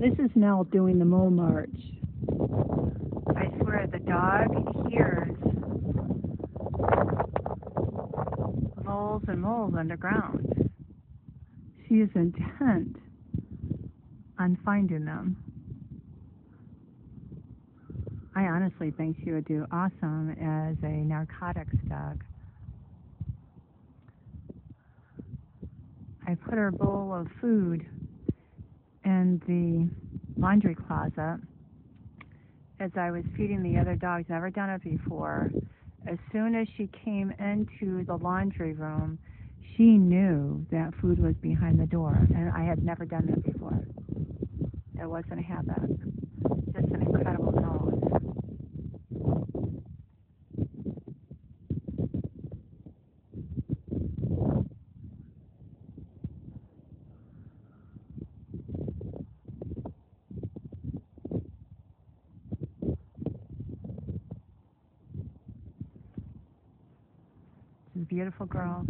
This is Nell doing the mole march. I swear the dog hears moles and moles underground. She is intent on finding them. I honestly think she would do awesome as a narcotics dog. I put her bowl of food the laundry closet as I was feeding the other dogs, never done it before. As soon as she came into the laundry room, she knew that food was behind the door, and I had never done that before. It wasn't a habit. Just an incredible beautiful girl.